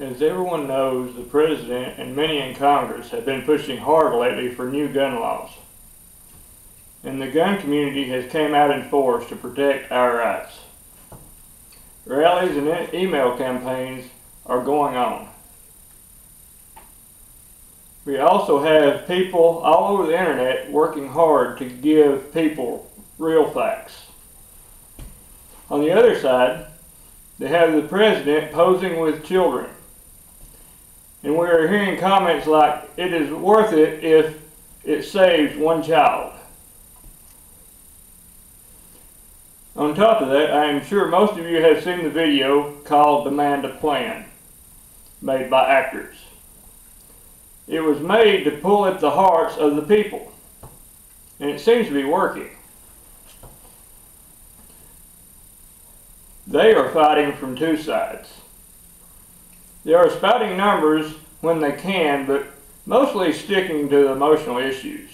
As everyone knows, the President and many in Congress have been pushing hard lately for new gun laws. And the gun community has came out in force to protect our rights. Rallies and email campaigns are going on. We also have people all over the internet working hard to give people real facts. On the other side, they have the president posing with children. And we are hearing comments like, it is worth it if it saves one child. On top of that, I am sure most of you have seen the video called Demand a Plan, made by actors. It was made to pull at the hearts of the people, and it seems to be working. They are fighting from two sides. They are spouting numbers when they can, but mostly sticking to the emotional issues.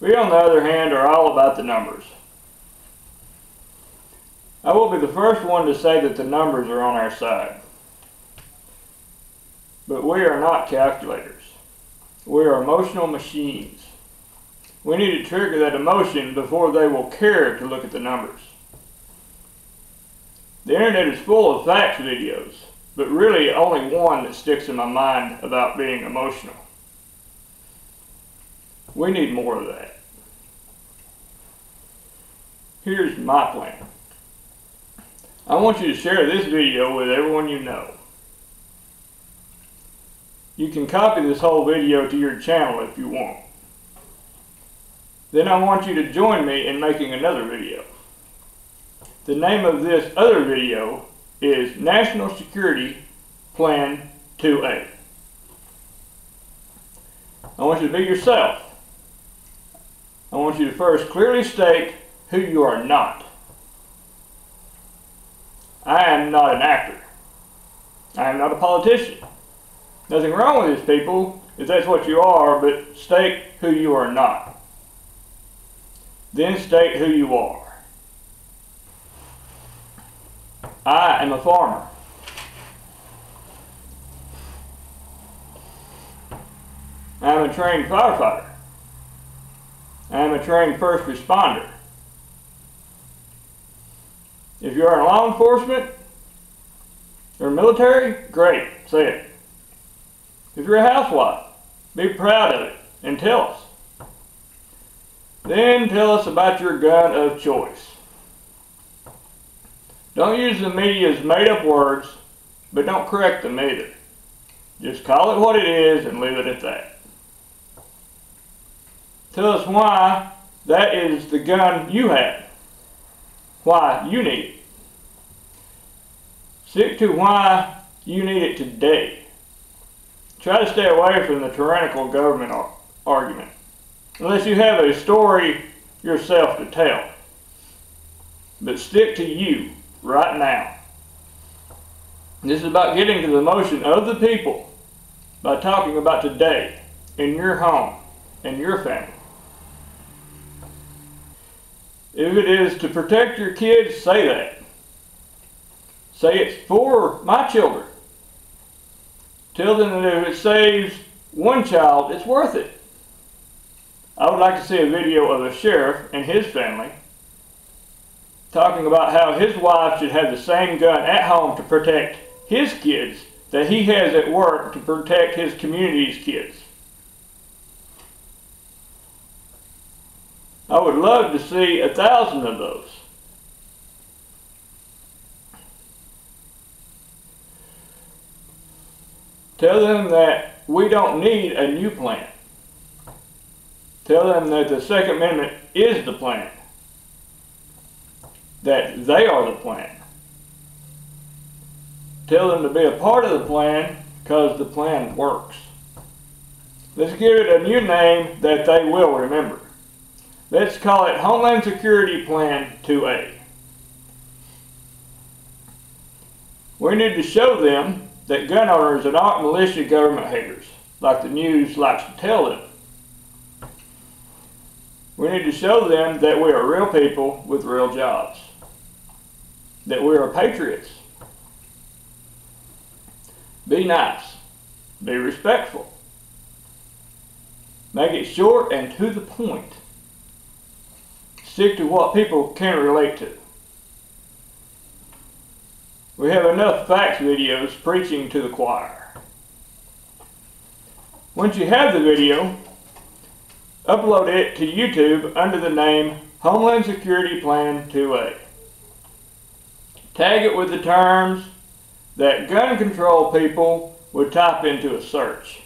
We, on the other hand, are all about the numbers. I will be the first one to say that the numbers are on our side. But we are not calculators. We are emotional machines. We need to trigger that emotion before they will care to look at the numbers. The internet is full of facts videos, but really only one that sticks in my mind about being emotional. We need more of that. Here's my plan. I want you to share this video with everyone you know. You can copy this whole video to your channel if you want. Then I want you to join me in making another video. The name of this other video is National Security Plan 2A. I want you to be yourself. I want you to first clearly state who you are not. I am not an actor. I am not a politician. Nothing wrong with these people if that's what you are, but state who you are not. Then state who you are. I am a farmer. I am a trained firefighter. I am a trained first responder. If you are in law enforcement or military, great, say it. If you're a housewife, be proud of it and tell us. Then tell us about your gun of choice. Don't use the media's made up words, but don't correct them either. Just call it what it is and leave it at that. Tell us why that is the gun you have. Why you need it. Stick to why you need it today. Try to stay away from the tyrannical government ar- argument. Unless you have a story yourself to tell. But stick to you right now. This is about getting to the emotion of the people by talking about today in your home and your family. If it is to protect your kids, say that. Say it's for my children. Tell them that if it saves one child, it's worth it. I would like to see a video of a sheriff and his family talking about how his wife should have the same gun at home to protect his kids that he has at work to protect his community's kids. I would love to see a thousand of those. Tell them that we don't need a new plan. Tell them that the Second Amendment is the plan. That they are the plan. Tell them to be a part of the plan because the plan works. Let's give it a new name that they will remember. Let's call it Homeland Security Plan 2A. We need to show them that gun owners are not militia government haters, like the news likes to tell them. We need to show them that we are real people with real jobs, that we are patriots. Be nice. Be respectful. Make it short and to the point. Stick to what people can relate to. We have enough facts videos preaching to the choir. Once you have the video, upload it to YouTube under the name Homeland Security Plan 2A. Tag it with the terms that gun control people would type into a search.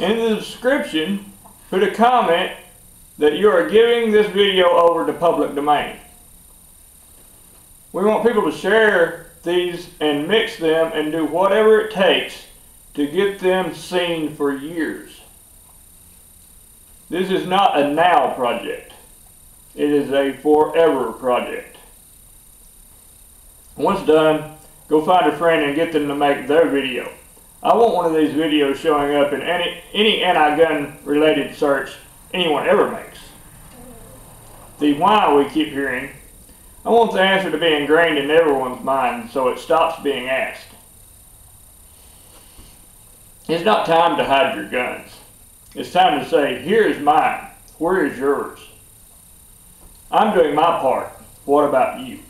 In the description, put a comment that you are giving this video over to public domain. We want people to share these and mix them and do whatever it takes to get them seen for years. This is not a now project. It is a forever project. Once done, go find a friend and get them to make their video. I want one of these videos showing up in any, any anti-gun related search anyone ever makes. The why we keep hearing, I want the answer to be ingrained in everyone's mind so it stops being asked. It's not time to hide your guns. It's time to say, here is mine. Where is yours? I'm doing my part. What about you?